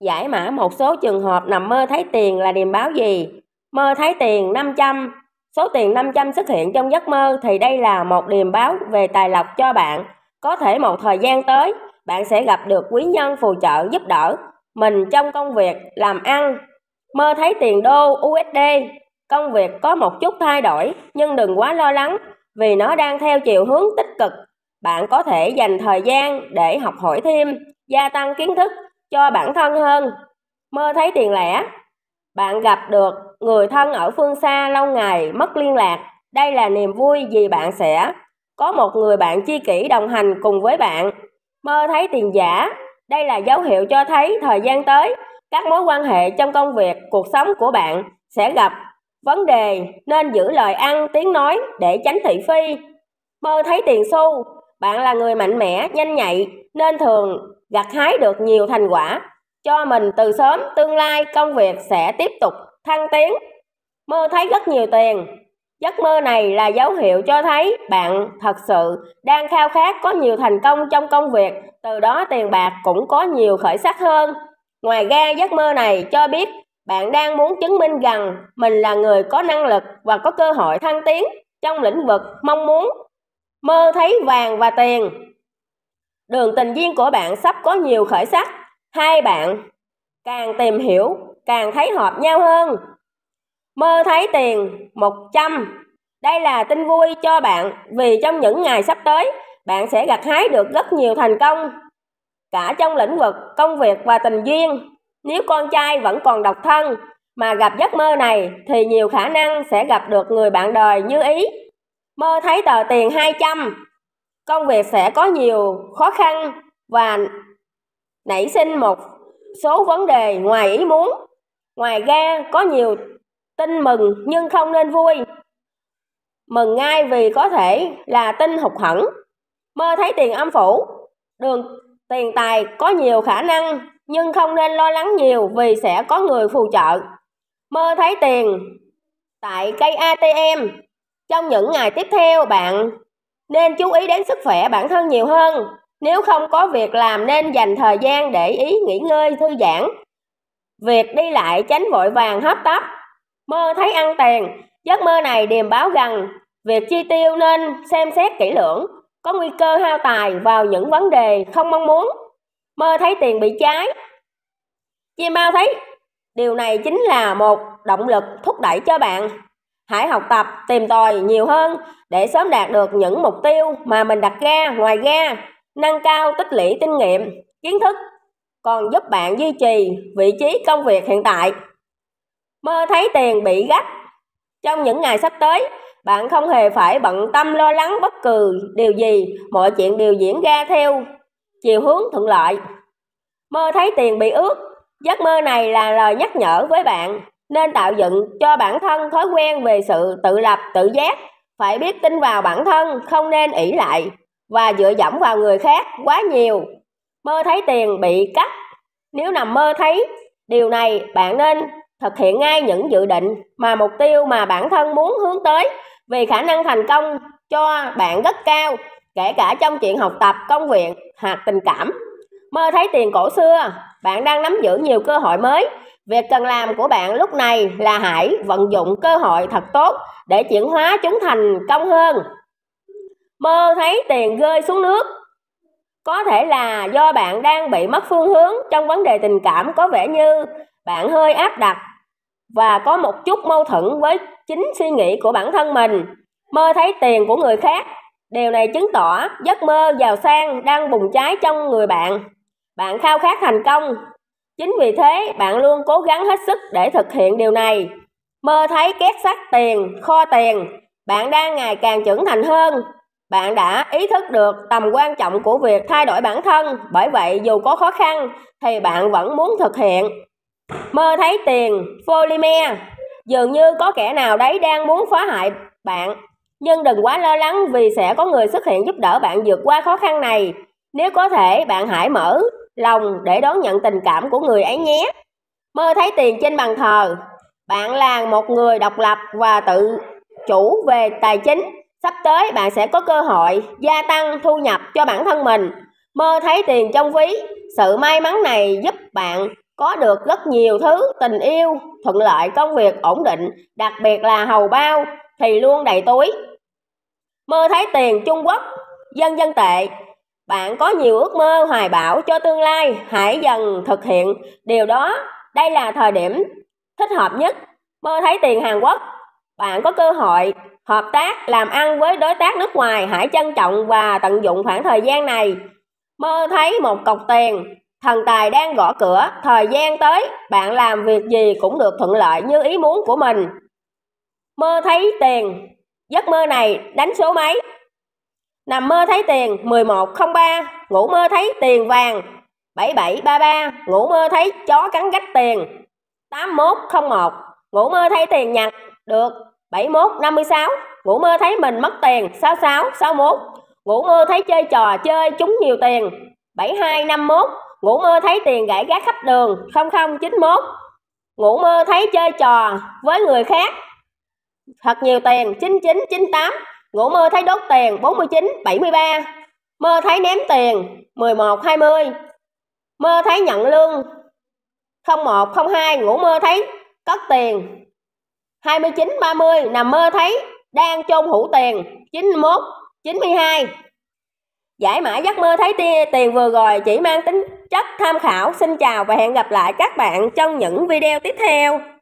Giải mã một số trường hợp nằm mơ thấy tiền là điềm báo gì? Mơ thấy tiền 500, số tiền 500 xuất hiện trong giấc mơ thì đây là một điềm báo về tài lộc cho bạn. Có thể một thời gian tới, bạn sẽ gặp được quý nhân phù trợ giúp đỡ mình trong công việc, làm ăn. Mơ thấy tiền đô USD, công việc có một chút thay đổi nhưng đừng quá lo lắng vì nó đang theo chiều hướng tích cực. Bạn có thể dành thời gian để học hỏi thêm, gia tăng kiến thức cho bản thân hơn. Mơ thấy tiền lẻ, bạn gặp được người thân ở phương xa lâu ngày mất liên lạc. Đây là niềm vui vì bạn sẽ có một người bạn chi kỷ đồng hành cùng với bạn. Mơ thấy tiền giả, đây là dấu hiệu cho thấy thời gian tới, các mối quan hệ trong công việc, cuộc sống của bạn sẽ gặp vấn đề nên giữ lời ăn tiếng nói để tránh thị phi. Mơ thấy tiền xu, bạn là người mạnh mẽ, nhanh nhạy nên thường gặt hái được nhiều thành quả. Cho mình từ sớm tương lai công việc sẽ tiếp tục thăng tiến. Mơ thấy rất nhiều tiền. Giấc mơ này là dấu hiệu cho thấy bạn thật sự đang khao khát có nhiều thành công trong công việc. Từ đó tiền bạc cũng có nhiều khởi sắc hơn. Ngoài ra giấc mơ này cho biết bạn đang muốn chứng minh rằng mình là người có năng lực và có cơ hội thăng tiến trong lĩnh vực mong muốn mơ thấy vàng và tiền. Đường tình duyên của bạn sắp có nhiều khởi sắc. Hai bạn càng tìm hiểu, càng thấy hợp nhau hơn. Mơ thấy tiền 100 đây là tin vui cho bạn, vì trong những ngày sắp tới, bạn sẽ gặt hái được rất nhiều thành công. Cả trong lĩnh vực công việc và tình duyên, nếu con trai vẫn còn độc thân mà gặp giấc mơ này thì nhiều khả năng sẽ gặp được người bạn đời như ý mơ thấy tờ tiền 200 công việc sẽ có nhiều khó khăn và nảy sinh một số vấn đề ngoài ý muốn. Ngoài ra, có nhiều tin mừng nhưng không nên vui. Mừng ngay vì có thể là tin hụt hẫng. Mơ thấy tiền âm phủ. Đường tiền tài có nhiều khả năng nhưng không nên lo lắng nhiều vì sẽ có người phù trợ. Mơ thấy tiền tại cây atm trong những ngày tiếp theo, bạn nên chú ý đến sức khỏe bản thân nhiều hơn. Nếu không có việc làm nên dành thời gian để ý, nghỉ ngơi, thư giãn. Việc đi lại, tránh vội vàng, hấp tấp. Mơ thấy ăn tiền. Giấc mơ này điềm báo rằng việc chi tiêu nên xem xét kỹ lưỡng. Có nguy cơ hao tài vào những vấn đề không mong muốn. Mơ thấy tiền bị cháy. Chim bao thấy, điều này chính là một động lực thúc đẩy cho bạn hãy học tập, tìm tòi nhiều hơn để sớm đạt được những mục tiêu mà mình đặt ra ngoài ra nâng cao tích lũy kinh nghiệm, kiến thức, còn giúp bạn duy trì vị trí công việc hiện tại. Mơ thấy tiền bị gắt. Trong những ngày sắp tới, bạn không hề phải bận tâm lo lắng bất cứ điều gì, mọi chuyện đều diễn ra theo chiều hướng thuận lợi. Mơ thấy tiền bị ướt. Giấc mơ này là lời nhắc nhở với bạn nên tạo dựng cho bản thân thói quen về sự tự lập, tự giác. Phải biết tin vào bản thân, không nên ỷ lại và dựa dẫm vào người khác quá nhiều. Mơ thấy tiền bị cắt. Nếu nằm mơ thấy, điều này bạn nên thực hiện ngay những dự định mà mục tiêu mà bản thân muốn hướng tới. Vì khả năng thành công cho bạn rất cao, kể cả trong chuyện học tập, công việc hoặc tình cảm. Mơ thấy tiền cổ xưa, bạn đang nắm giữ nhiều cơ hội mới việc cần làm của bạn lúc này là hãy vận dụng cơ hội thật tốt để chuyển hóa chúng thành công hơn. Mơ thấy tiền rơi xuống nước. Có thể là do bạn đang bị mất phương hướng trong vấn đề tình cảm có vẻ như bạn hơi áp đặt và có một chút mâu thuẫn với chính suy nghĩ của bản thân mình. Mơ thấy tiền của người khác. Điều này chứng tỏ giấc mơ giàu sang đang bùng cháy trong người bạn. Bạn khao khát thành công chính vì thế, bạn luôn cố gắng hết sức để thực hiện điều này. Mơ thấy két sắt tiền, kho tiền, bạn đang ngày càng trưởng thành hơn. Bạn đã ý thức được tầm quan trọng của việc thay đổi bản thân, bởi vậy dù có khó khăn, thì bạn vẫn muốn thực hiện. Mơ thấy tiền, polymer, dường như có kẻ nào đấy đang muốn phá hại bạn. Nhưng đừng quá lo lắng vì sẽ có người xuất hiện giúp đỡ bạn vượt qua khó khăn này. Nếu có thể, bạn hãy mở lòng để đón nhận tình cảm của người ấy nhé. Mơ thấy tiền trên bàn thờ. Bạn là một người độc lập và tự chủ về tài chính. Sắp tới bạn sẽ có cơ hội gia tăng thu nhập cho bản thân mình. Mơ thấy tiền trong ví. Sự may mắn này giúp bạn có được rất nhiều thứ tình yêu, thuận lợi công việc ổn định, đặc biệt là hầu bao thì luôn đầy túi. Mơ thấy tiền Trung Quốc, dân dân tệ. Bạn có nhiều ước mơ hoài bão cho tương lai, hãy dần thực hiện điều đó. Đây là thời điểm thích hợp nhất. Mơ thấy tiền Hàn Quốc, bạn có cơ hội hợp tác làm ăn với đối tác nước ngoài, hãy trân trọng và tận dụng khoảng thời gian này. Mơ thấy một cọc tiền, thần tài đang gõ cửa, thời gian tới, bạn làm việc gì cũng được thuận lợi như ý muốn của mình. Mơ thấy tiền, giấc mơ này đánh số mấy? Nằm mơ thấy tiền 1103, ngủ mơ thấy tiền vàng 7733, ngủ mơ thấy chó cắn gách tiền 8101, ngủ mơ thấy tiền nhặt được 7156, ngủ mơ thấy mình mất tiền 6661, ngủ mơ thấy chơi trò chơi trúng nhiều tiền 7251, ngủ mơ thấy tiền gãy gác khắp đường 0091, ngủ mơ thấy chơi trò với người khác thật nhiều tiền 9998 ngủ mơ thấy đốt tiền 49 73 mơ thấy ném tiền 11 20 mơ thấy nhận lương 01 02 ngủ mơ thấy cất tiền 29 30 nằm mơ thấy đang chôn hữu tiền 91 92 Giải mã giấc mơ thấy tiền vừa rồi chỉ mang tính chất tham khảo. Xin chào và hẹn gặp lại các bạn trong những video tiếp theo.